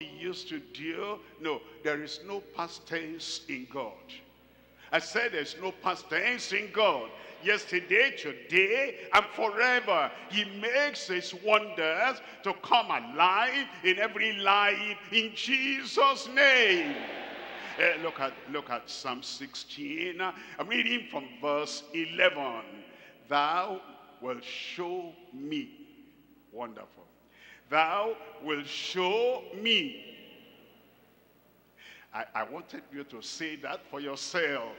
he used to do. No, there is no past tense in God. I said there's no past tense in God. Yesterday, today, and forever. He makes his wonders to come alive in every life in Jesus' name. Uh, look at look at Psalm 16. I'm reading from verse 11. Thou will show me. Wonderful. Thou will show me. I, I wanted you to say that for yourself.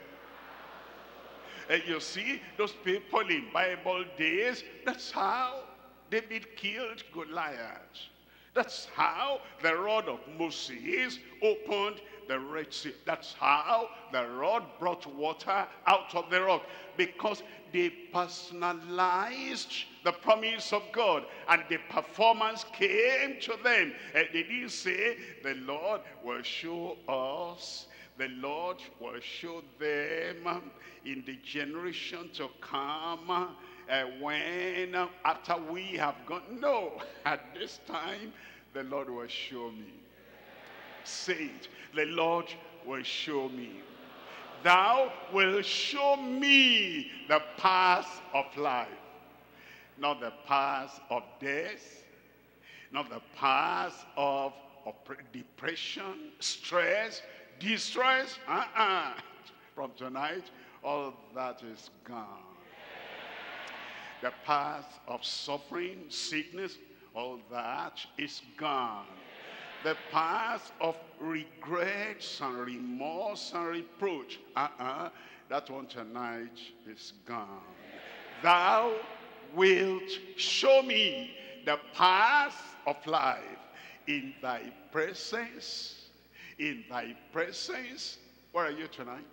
And you see, those people in Bible days, that's how David killed Goliath. That's how the rod of Moses opened the Red Sea. That's how the rod brought water out of the rock. Because they personalized the promise of God and the performance came to them. They didn't say, the Lord will show us, the Lord will show them in the generation to come uh, when after we have gone. No, at this time, the Lord will show me. Say it, the Lord will show me. Thou will show me the path of life. Not the path of death, not the path of, depression, stress, distress. Uh-uh. From tonight, all that is gone. The path of suffering, sickness, all that is gone. The path of regrets and remorse and reproach, uh-uh, that one tonight is gone. Thou wilt show me the path of life in thy presence, in thy presence. Where are you tonight?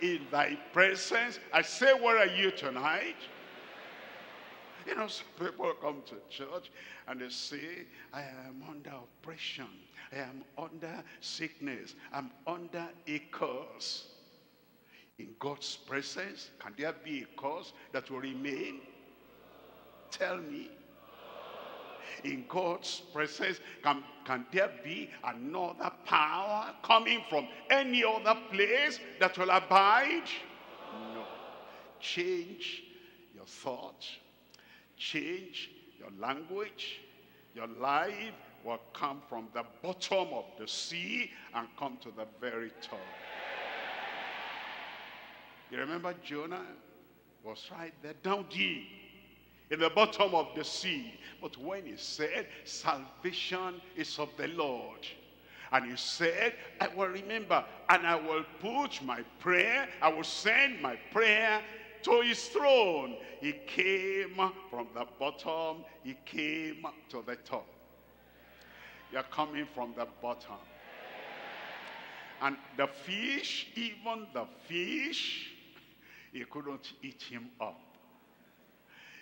In thy presence. I say, where are you tonight? You know, some people come to church and they say, I am under oppression. I am under sickness. I'm under a curse. In God's presence, can there be a cause that will remain? Tell me. In God's presence, can, can there be another power coming from any other place that will abide? No. Change your thoughts change your language, your life will come from the bottom of the sea and come to the very top. You remember Jonah was right there down deep in the bottom of the sea. But when he said, salvation is of the Lord. And he said, I will remember and I will put my prayer, I will send my prayer to his throne. He came from the bottom, he came to the top. You're coming from the bottom. And the fish, even the fish, he couldn't eat him up.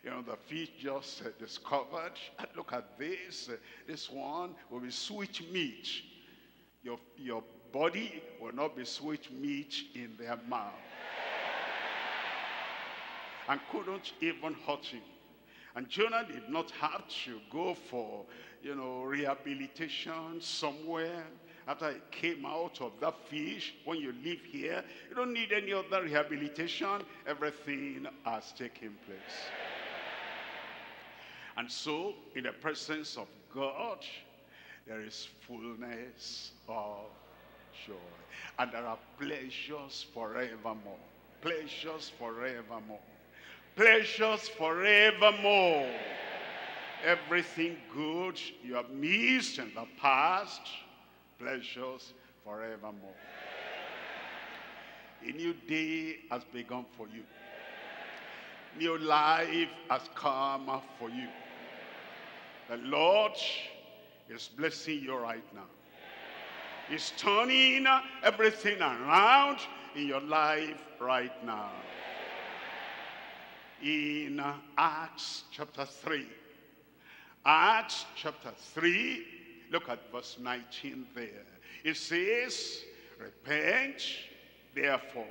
You know, the fish just uh, discovered, look at this, uh, this one will be sweet meat. Your, your body will not be sweet meat in their mouth and couldn't even hurt him. And Jonah did not have to go for, you know, rehabilitation somewhere. After he came out of that fish, when you live here, you don't need any other rehabilitation. Everything has taken place. And so, in the presence of God, there is fullness of joy. And there are pleasures forevermore. Pleasures forevermore pleasures forevermore. Everything good you have missed in the past, pleasures forevermore. A new day has begun for you. New life has come for you. The Lord is blessing you right now. He's turning everything around in your life right now in Acts chapter 3. Acts chapter 3, look at verse 19 there. It says, repent therefore.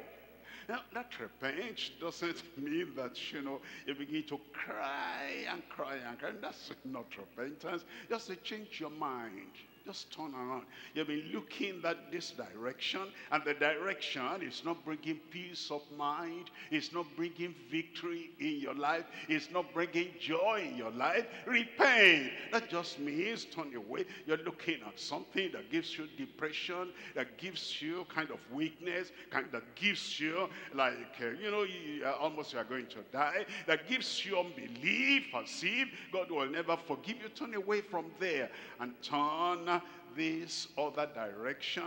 Now, that repent doesn't mean that, you know, you begin to cry and cry and cry. That's not repentance. Just to change your mind. Just turn around. You've been looking that this direction, and the direction is not bringing peace of mind. It's not bringing victory in your life. It's not bringing joy in your life. Repent. That just means turn away. You're looking at something that gives you depression, that gives you kind of weakness, kind that gives you like, uh, you know, you, uh, almost you are going to die, that gives you unbelief as if God will never forgive you. Turn away from there and turn this other direction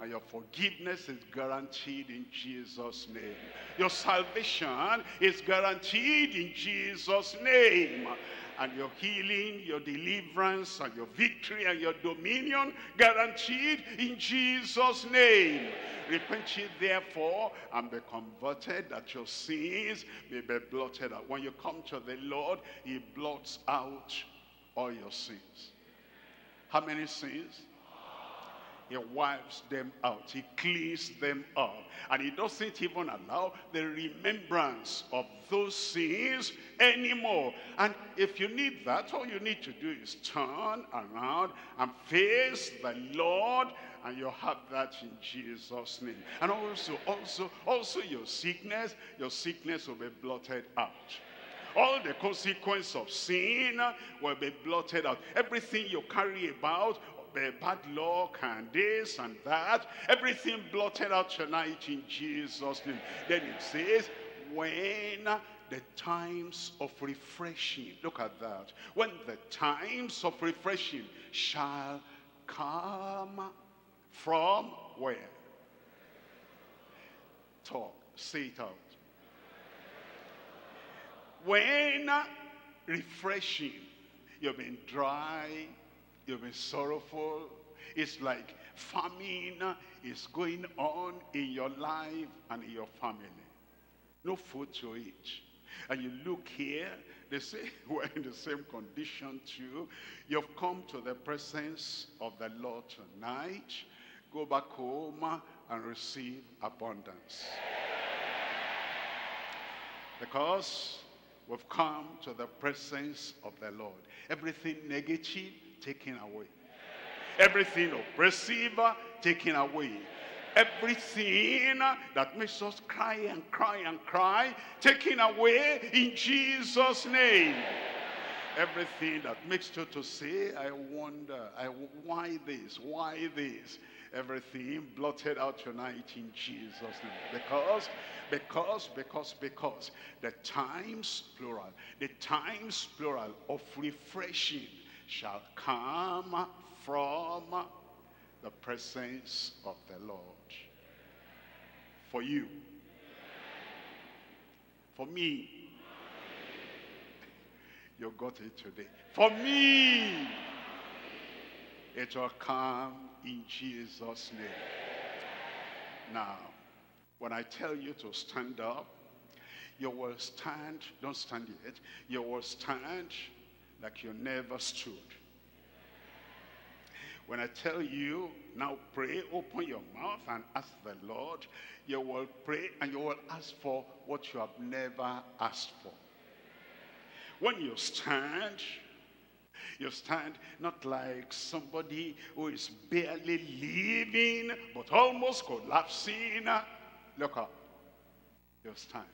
and your forgiveness is guaranteed in Jesus name. Your salvation is guaranteed in Jesus name. And your healing your deliverance and your victory and your dominion guaranteed in Jesus name. Repent ye therefore and be converted that your sins may be blotted out. When you come to the Lord he blots out all your sins how many sins? He wipes them out. He cleans them up. And he doesn't even allow the remembrance of those sins anymore. And if you need that, all you need to do is turn around and face the Lord and you have that in Jesus' name. And also, also, also your sickness, your sickness will be blotted out all the consequence of sin will be blotted out. Everything you carry about, bad luck and this and that, everything blotted out tonight in Jesus' name. Then it says, when the times of refreshing, look at that, when the times of refreshing shall come from where? Talk, say it out when refreshing, you've been dry, you've been sorrowful, it's like famine is going on in your life and in your family. No food to eat. And you look here, they say we're in the same condition too. You've come to the presence of the Lord tonight. Go back home and receive abundance. Because We've come to the presence of the Lord. Everything negative, taken away. Everything oppressive, taken away. Everything that makes us cry and cry and cry, taken away in Jesus' name. Everything that makes you to say, I wonder, I, why this, why this? Everything blotted out tonight in Jesus' name. Because, because, because, because the times, plural, the times, plural, of refreshing shall come from the presence of the Lord. For you. For me. You got it today. For me. It will come in Jesus' name. Now, when I tell you to stand up, you will stand, don't stand yet, you will stand like you never stood. When I tell you, now pray, open your mouth and ask the Lord, you will pray and you will ask for what you have never asked for. When you stand, you stand not like somebody who is barely living, but almost collapsing. Look up. You stand.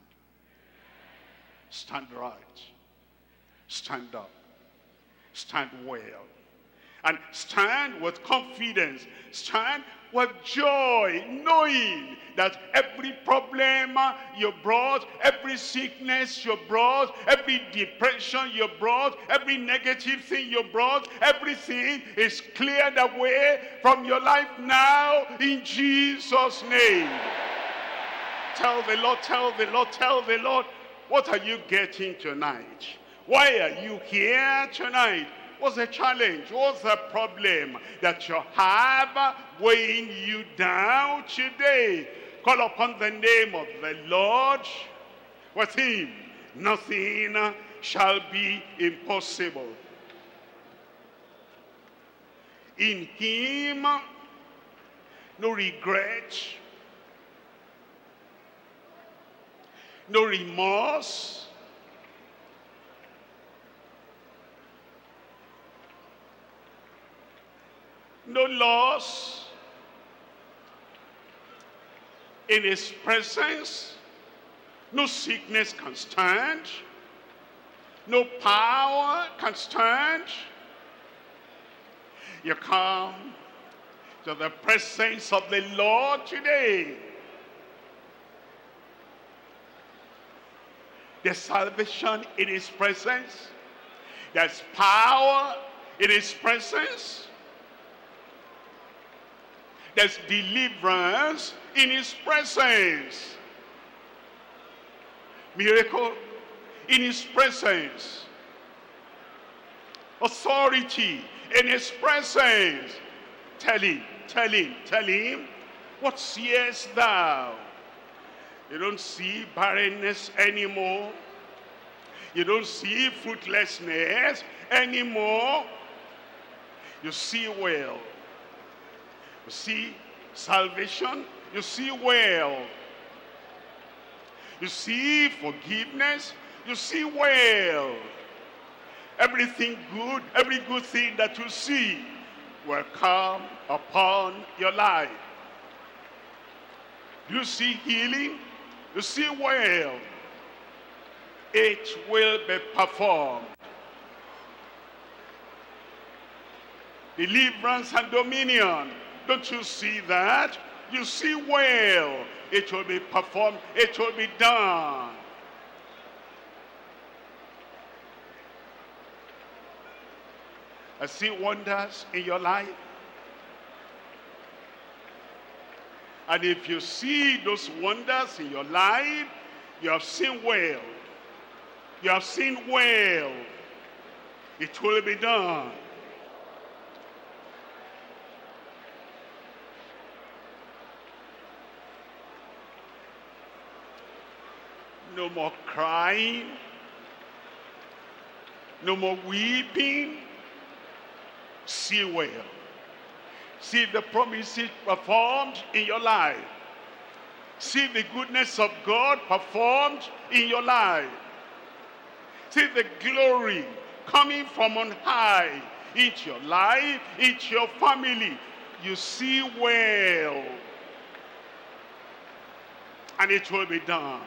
Stand right. Stand up. Stand well. And stand with confidence. Stand with joy, knowing that every problem you brought, every sickness you brought, every depression you brought, every negative thing you brought, everything is cleared away from your life now in Jesus' name. Tell the Lord, tell the Lord, tell the Lord, what are you getting tonight? Why are you here tonight? What's the challenge? What's the problem that you have weighing you down today? Call upon the name of the Lord. With him, nothing shall be impossible. In him, no regret, no remorse, no loss. In his presence, no sickness can stand. No power can stand. You come to the presence of the Lord today. There's salvation in his presence. There's power in his presence. There's deliverance in his presence. Miracle in his presence. Authority in his presence. Tell him, tell him, tell him, what seest thou? You don't see barrenness anymore. You don't see fruitlessness anymore. You see well. You see salvation. You see well. You see forgiveness. You see well. Everything good, every good thing that you see will come upon your life. You see healing. You see well. It will be performed. Deliverance and dominion. Don't you see that? You see well. It will be performed. It will be done. I see wonders in your life. And if you see those wonders in your life, you have seen well. You have seen well. It will be done. No more crying. No more weeping. See well. See the promises performed in your life. See the goodness of God performed in your life. See the glory coming from on high into your life, into your family. You see well. And it will be done.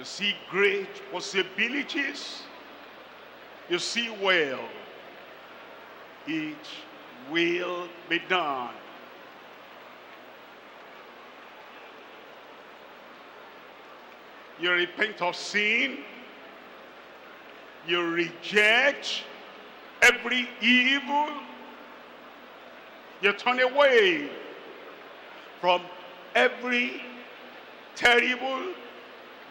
You see great possibilities. You see well it will be done. You repent of sin. You reject every evil. You turn away from every terrible,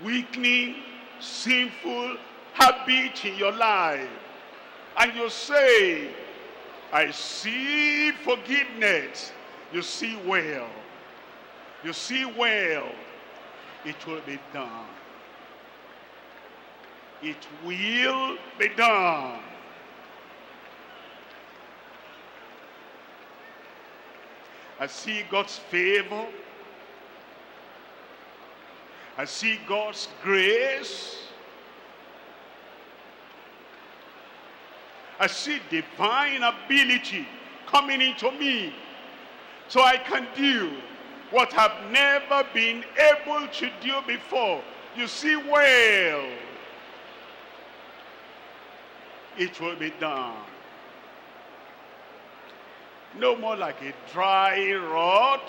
weakening, sinful habit in your life. And you say, I see forgiveness. You see well. You see well. It will be done. It will be done. I see God's favor. I see God's grace. I see divine ability coming into me so I can do what I've never been able to do before. You see well, it will be done. No more like a dry rod.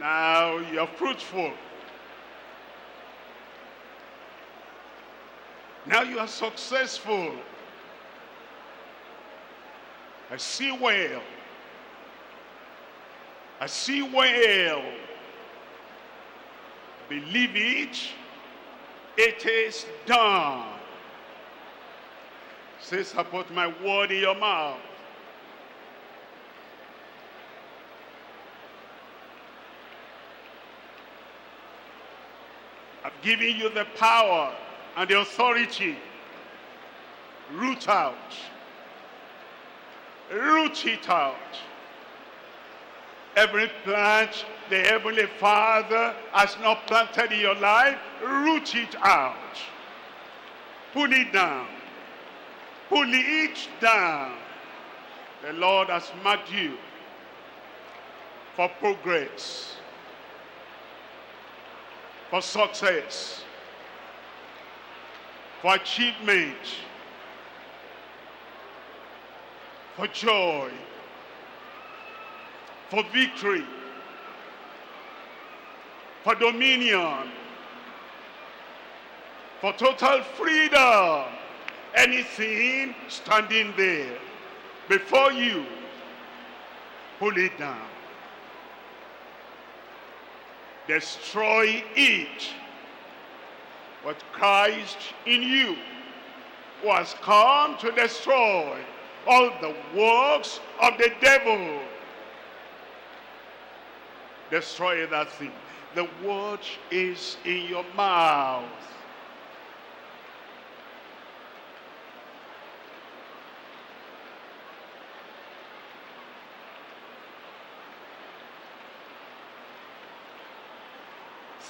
Now you're fruitful. Now you are successful. I see well. I see well. Believe it. It is done. Says, I put my word in your mouth. I've given you the power and the authority. Root out. Root it out. Every plant the heavenly father has not planted in your life root it out. Pull it down. Pull it down. The Lord has marked you for progress, for success, for achievement, for joy, for victory, for dominion, for total freedom. Anything standing there before you, pull it down. Destroy it. What Christ in you who has come to destroy all the works of the devil. Destroy that thing. The word is in your mouth.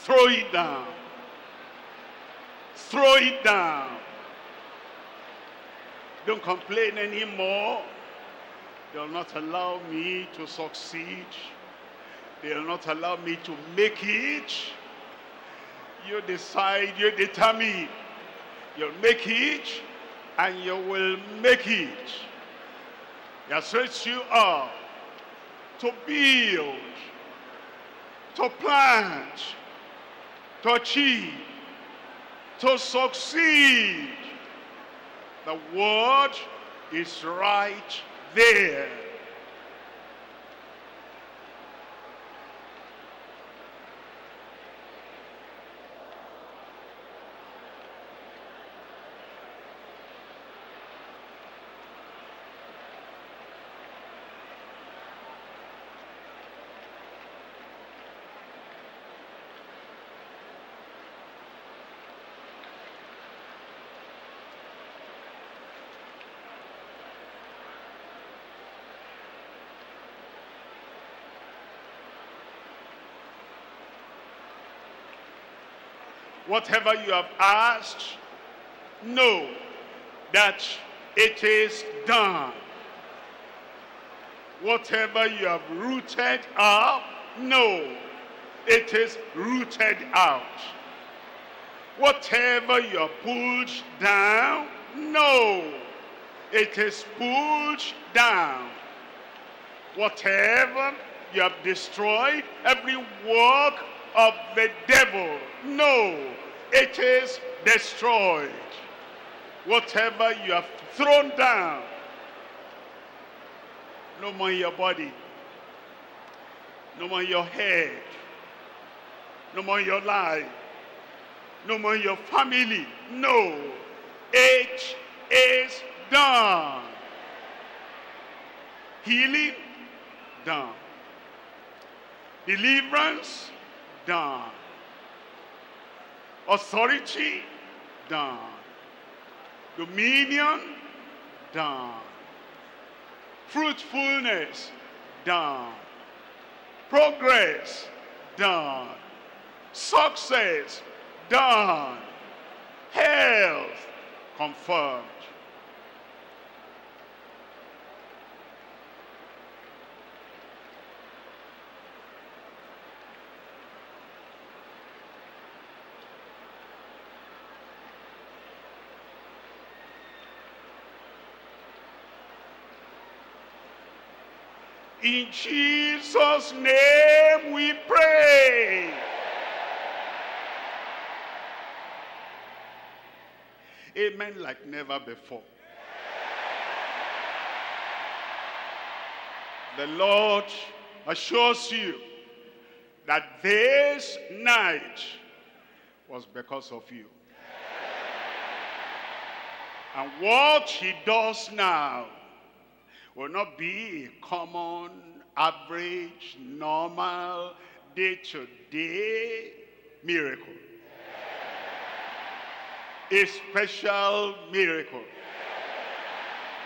Throw it down. Throw it down. Don't complain anymore. They'll not allow me to succeed. They'll not allow me to make it. You decide, you determine. You'll make it and you will make it. Has raised you up to build, to plant, to achieve, to succeed. The word is right there. Whatever you have asked, know that it is done. Whatever you have rooted up, know it is rooted out. Whatever you have pulled down, know it is pulled down. Whatever you have destroyed, every work of the devil, Know, it is destroyed. Whatever you have thrown down, no more in your body, no more in your head, no more in your life, no more in your family. Know, it is done. Healing, done. Deliverance, done. Authority, done. Dominion, done. Fruitfulness, done. Progress, done. Success, done. Health, confirmed. In Jesus' name we pray. Amen like never before. The Lord assures you that this night was because of you. And what he does now will not be a common, average, normal, day-to-day miracle. A special miracle.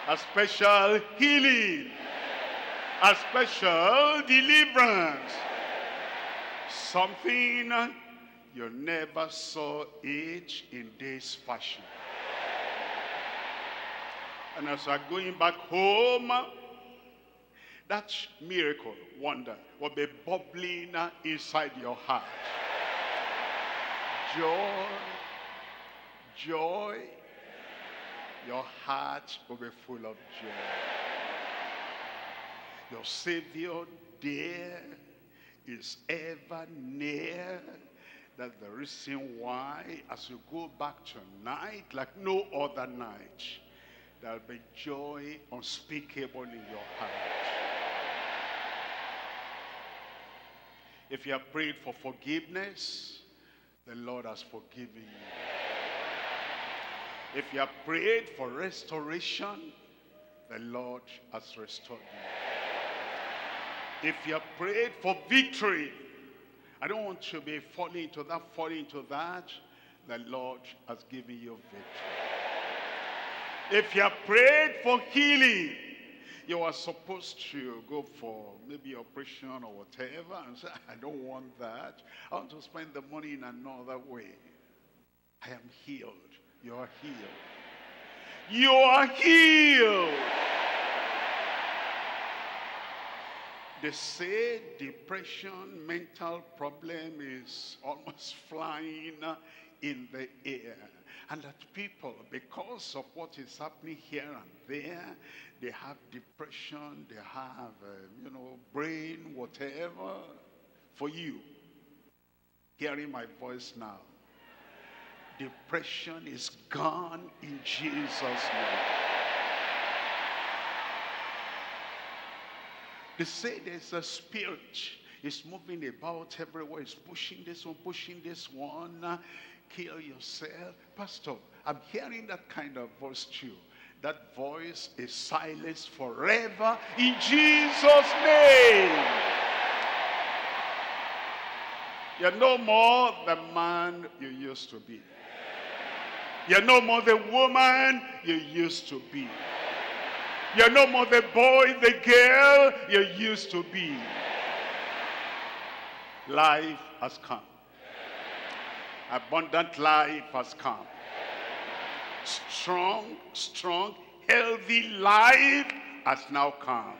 A special healing. A special deliverance. Something you never saw it in this fashion. And as are going back home, that miracle, wonder, will be bubbling inside your heart. Joy, joy, your heart will be full of joy. Your Savior dear is ever near. That's the reason why as you go back tonight, like no other night, there'll be joy unspeakable in your heart. If you have prayed for forgiveness, the Lord has forgiven you. If you have prayed for restoration, the Lord has restored you. If you have prayed for victory, I don't want you to be falling into that, falling into that, the Lord has given you victory. If you have prayed for healing, you are supposed to go for maybe operation or whatever and say, I don't want that. I want to spend the money in another way. I am healed. You are healed. You are healed. They say depression, mental problem is almost flying in the air. And that people, because of what is happening here and there, they have depression, they have, uh, you know, brain, whatever. For you, hearing my voice now, depression is gone in Jesus' name. They say there's a spirit. It's moving about everywhere. It's pushing this one, pushing this one kill yourself. Pastor, I'm hearing that kind of voice too. That voice is silenced forever in Jesus' name. You're no more the man you used to be. You're no more the woman you used to be. You're no more the boy, the girl you used to be. Life has come abundant life has come. Strong, strong, healthy life has now come.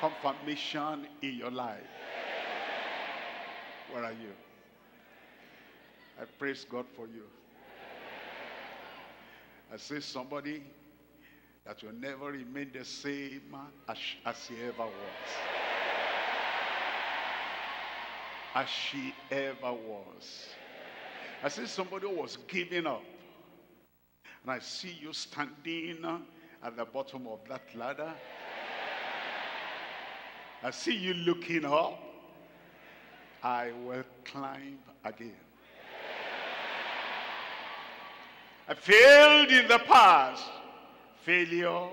Confirmation in your life. Where are you? I praise God for you. I say somebody that will never remain the same as, as he ever was as she ever was. I see somebody was giving up. And I see you standing at the bottom of that ladder. I see you looking up. I will climb again. I failed in the past. Failure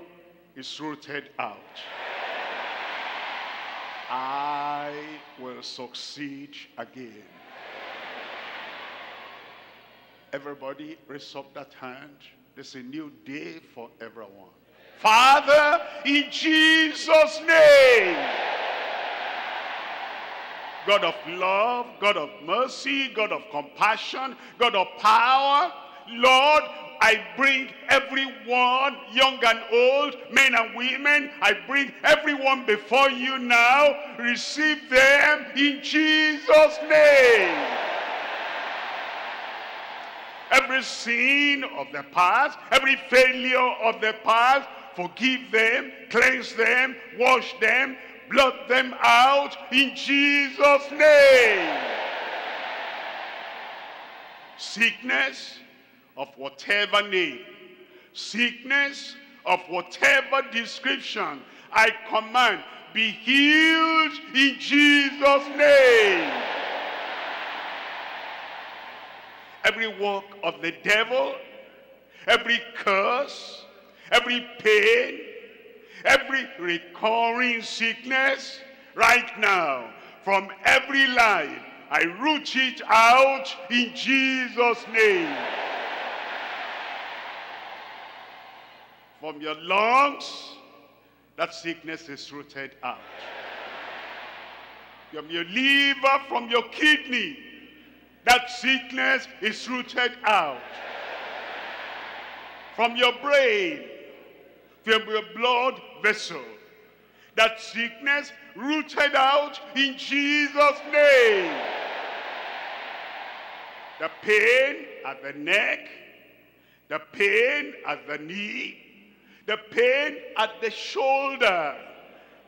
is rooted out. I will succeed again. Everybody raise up that hand. There's a new day for everyone. Father, in Jesus' name. God of love, God of mercy, God of compassion, God of power. Lord, I bring everyone, young and old, men and women, I bring everyone before you now. Receive them in Jesus' name. Every sin of the past, every failure of the past, forgive them, cleanse them, wash them, blot them out in Jesus' name. Sickness, of whatever name, sickness of whatever description, I command, be healed in Jesus' name. Every work of the devil, every curse, every pain, every recurring sickness, right now, from every life, I root it out in Jesus' name. From your lungs, that sickness is rooted out. From your liver, from your kidney, that sickness is rooted out. from your brain, from your blood vessel. That sickness rooted out in Jesus' name. The pain at the neck, the pain at the knee, the pain at the shoulder,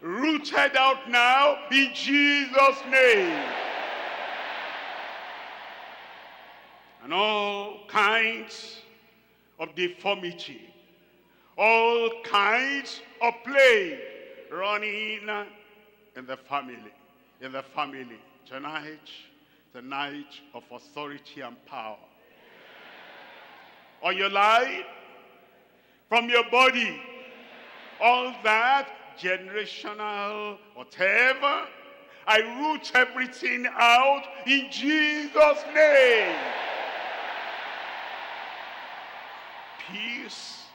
rooted out now in Jesus' name. And all kinds of deformity, all kinds of plague running in uh, the family, in the family. Tonight, the night of authority and power. On your life, from your body, all that generational, whatever, I root everything out in Jesus' name. Peace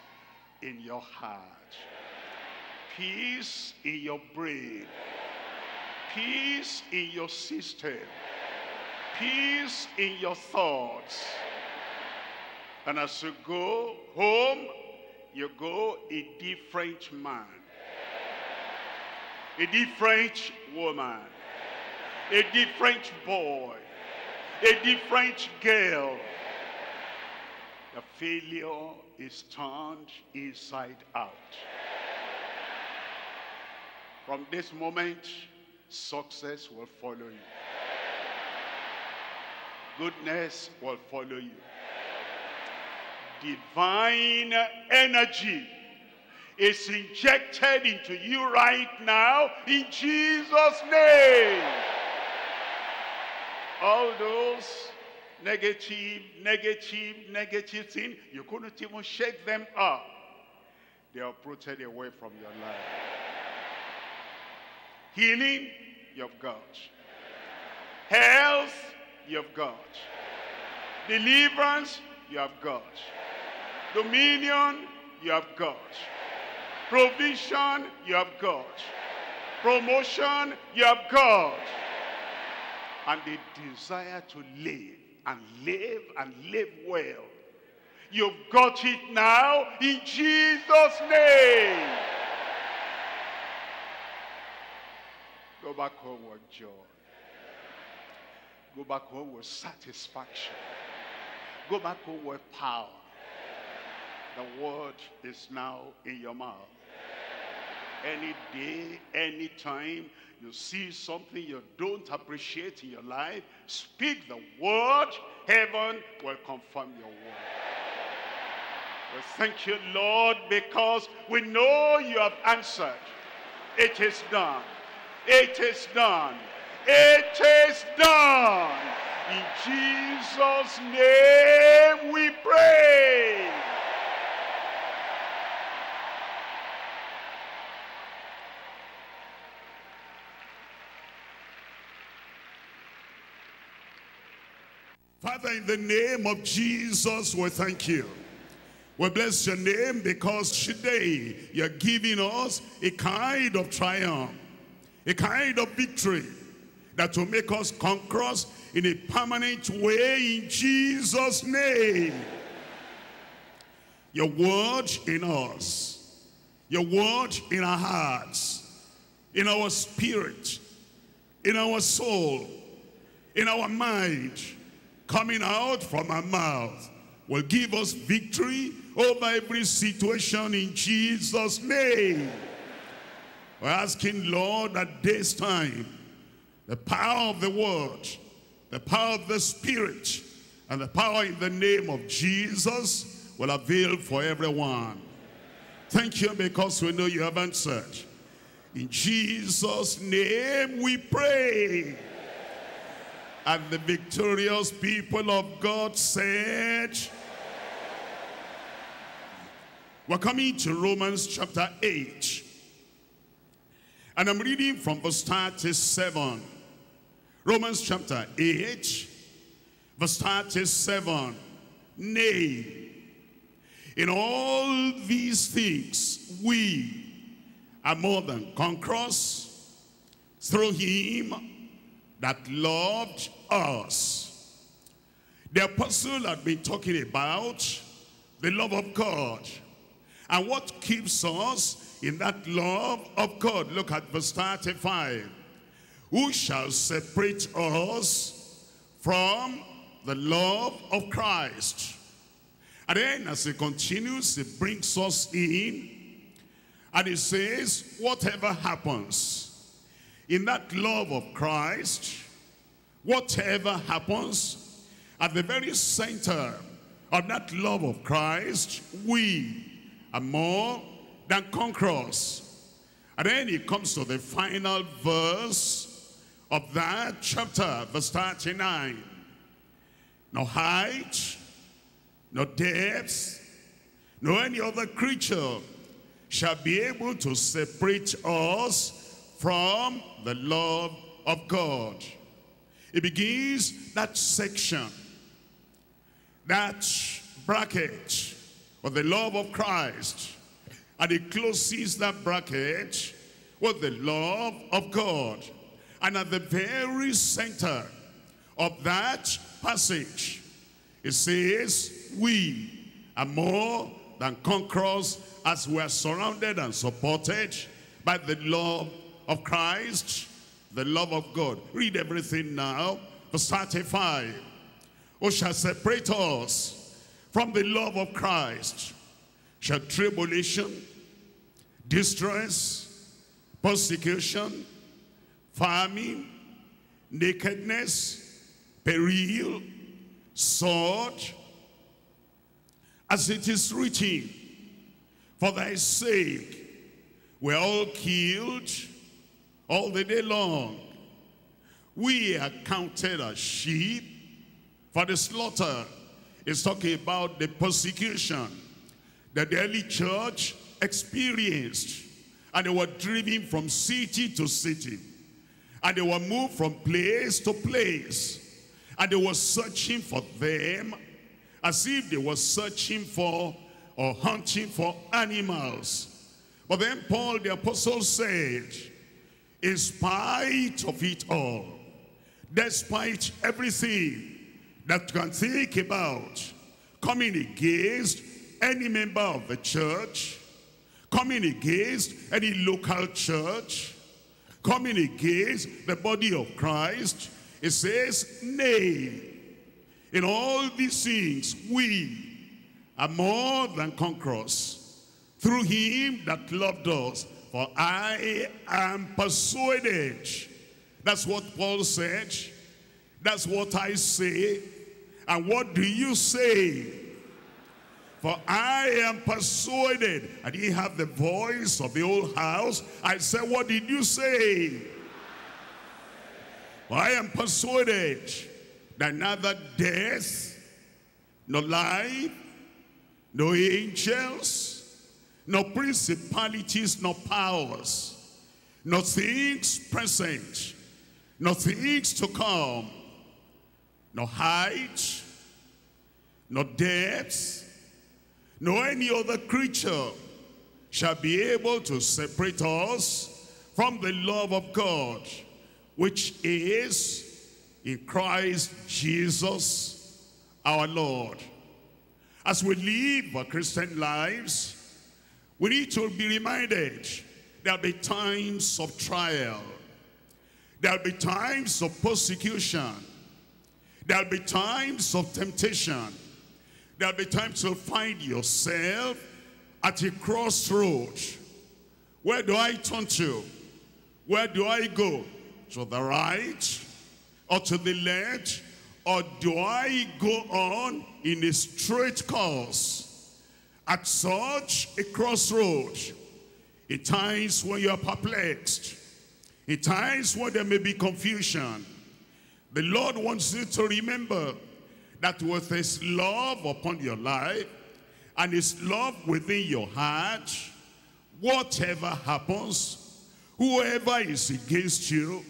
in your heart. Peace in your brain. Peace in your system. Peace in your thoughts. And as you go home, you go a different man. A different woman. A different boy. A different girl. The failure is turned inside out. From this moment, success will follow you. Goodness will follow you. Divine energy is injected into you right now in Jesus' name. All those negative, negative, negative things, you couldn't even shake them up. They are rooted away from your life. Healing, you've got. Health, you've got. Deliverance, you have got. Dominion, you have got. Provision, you have got. Promotion, you have got. And the desire to live and live and live well. You've got it now in Jesus' name. Go back home with joy. Go back home with satisfaction. Go back home with power. The word is now in your mouth. Any day, any time you see something you don't appreciate in your life, speak the word, heaven will confirm your word. We thank you, Lord, because we know you have answered. It is done. It is done. It is done. In Jesus' name we pray. Father, in the name of Jesus, we thank you. We bless your name because today you're giving us a kind of triumph, a kind of victory that will make us conquerors in a permanent way in Jesus' name. Your word in us, your word in our hearts, in our spirit, in our soul, in our mind, coming out from our mouth will give us victory over every situation in Jesus' name. We're asking, Lord, at this time, the power of the word, the power of the spirit, and the power in the name of Jesus will avail for everyone. Thank you because we know you have answered. In Jesus' name we pray. And the victorious people of God said, we're coming to Romans chapter 8. And I'm reading from verse 37. Romans chapter 8, verse 37. Nay, in all these things we are more than conquerors through him that loved us. The apostle had been talking about the love of God. And what keeps us in that love of God? Look at verse 35. Who shall separate us from the love of Christ? And then as he continues, he brings us in and he says, whatever happens in that love of Christ, whatever happens at the very center of that love of Christ, we are more than conquerors. And then he comes to the final verse of that chapter, verse 39. No height, no depth, no any other creature shall be able to separate us from the love of God. It begins that section, that bracket of the love of Christ. And it closes that bracket with the love of God. And at the very center of that passage, it says, we are more than conquerors as we are surrounded and supported by the love of Christ, the love of God. Read everything now. Verse 35. Who shall separate us from the love of Christ? Shall tribulation, distress, persecution, famine, nakedness, peril, sword, as it is written, for thy sake we're all killed all the day long. We are counted as sheep for the slaughter. It's talking about the persecution that the early church experienced. And they were driven from city to city. And they were moved from place to place. And they were searching for them as if they were searching for or hunting for animals. But then Paul the apostle said, in spite of it all, despite everything that you can think about, coming against any member of the church, coming against any local church, coming against the body of Christ, it says, nay, in all these things, we are more than conquerors through him that loved us. For I am persuaded. That's what Paul said. That's what I say. And what do you say? For I am persuaded. I didn't have the voice of the old house. I said, what did you say? For I am persuaded that neither death, nor life, no angels, no principalities, no powers, no things present, no things to come, no height, no depth, no any other creature shall be able to separate us from the love of God, which is in Christ Jesus our Lord. As we live our Christian lives, we need to be reminded there'll be times of trial. There'll be times of persecution. There'll be times of temptation. There'll be times to find yourself at a crossroad. Where do I turn to? Where do I go? To the right or to the left? Or do I go on in a straight course at such a crossroad? In times when you are perplexed, in times when there may be confusion, the Lord wants you to remember that with his love upon your life and his love within your heart, whatever happens, whoever is against you,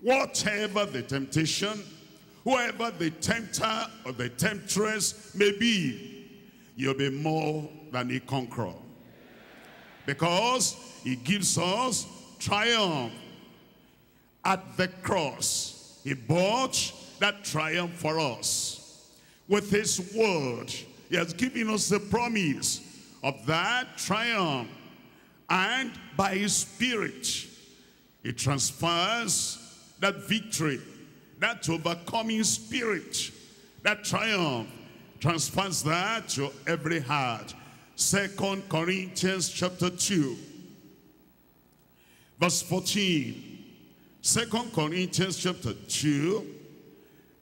whatever the temptation, whoever the tempter or the temptress may be, you'll be more than a conqueror. Because he gives us triumph at the cross. He bought that triumph for us with his word He has given us the promise of that triumph. And by his spirit, he transfers that victory, that overcoming spirit, that triumph, transfers that to every heart. Second Corinthians chapter 2, verse 14. Second Corinthians chapter 2,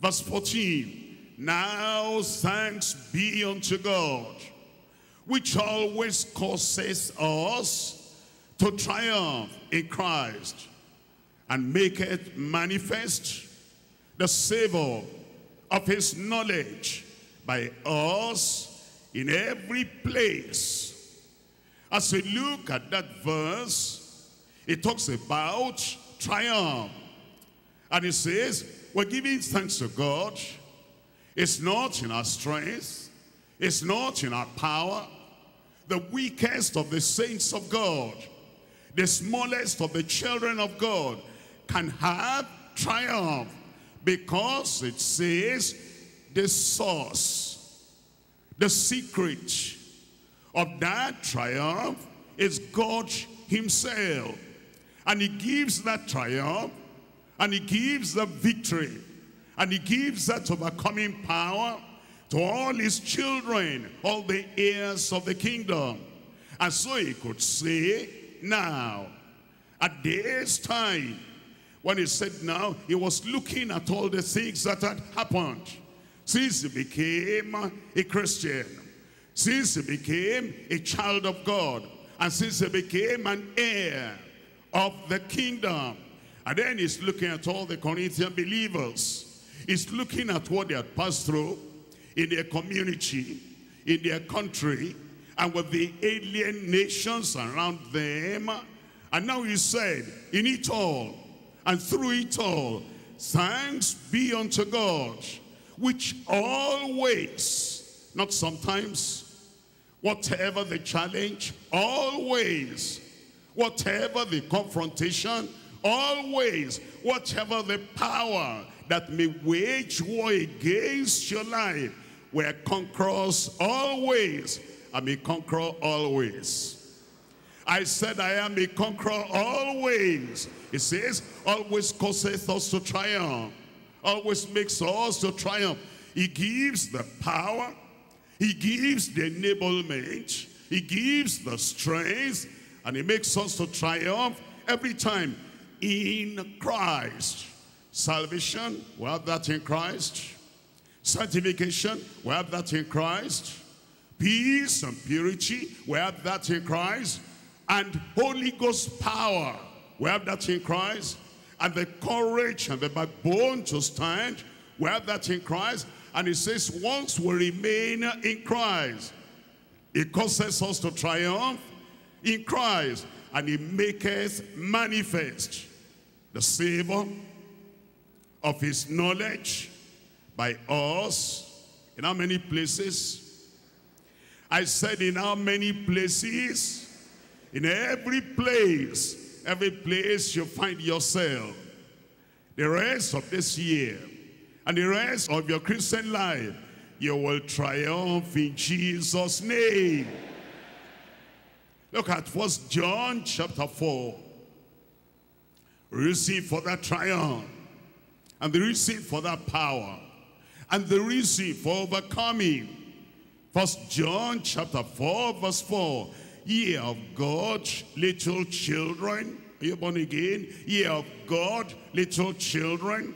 verse 14. Now thanks be unto God, which always causes us to triumph in Christ and make it manifest the savor of his knowledge by us in every place. As we look at that verse, it talks about triumph. And it says, we're giving thanks to God. It's not in our strength. It's not in our power. The weakest of the saints of God, the smallest of the children of God, can have triumph because it says the source, the secret of that triumph is God himself. And he gives that triumph, and he gives the victory, and he gives that overcoming power to all his children, all the heirs of the kingdom. And so he could say, now, at this time, when he said now, he was looking at all the things that had happened since he became a Christian, since he became a child of God, and since he became an heir of the kingdom. And then he's looking at all the Corinthian believers. He's looking at what they had passed through in their community, in their country, and with the alien nations around them. And now he said, in it all, and through it all, thanks be unto God, which always, not sometimes, whatever the challenge, always Whatever the confrontation, always, whatever the power that may wage war against your life, we're conquerors always. I'm a conqueror always. I said I am a conqueror always. It says, always causeth us to triumph. Always makes us to triumph. He gives the power. He gives the enablement. He gives the strength. And he makes us to triumph every time in Christ. Salvation, we have that in Christ. Sanctification, we have that in Christ. Peace and purity, we have that in Christ. And Holy Ghost power, we have that in Christ. And the courage and the backbone to stand, we have that in Christ. And he says, once we remain in Christ, it causes us to triumph in Christ, and he maketh manifest the savor of his knowledge by us. In how many places? I said in how many places? In every place, every place you find yourself. The rest of this year and the rest of your Christian life, you will triumph in Jesus' name. Look at First John chapter 4. Receive for that triumph. And the receive for that power. And the receive for overcoming. First John chapter 4 verse 4. Ye of God, little children. Are you born again? Ye of God, little children.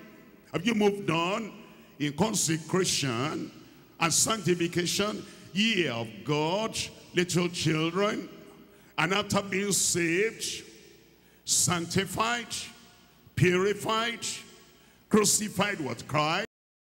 Have you moved on in consecration and sanctification? Ye of God, little children. And after being saved, sanctified, purified, crucified with Christ,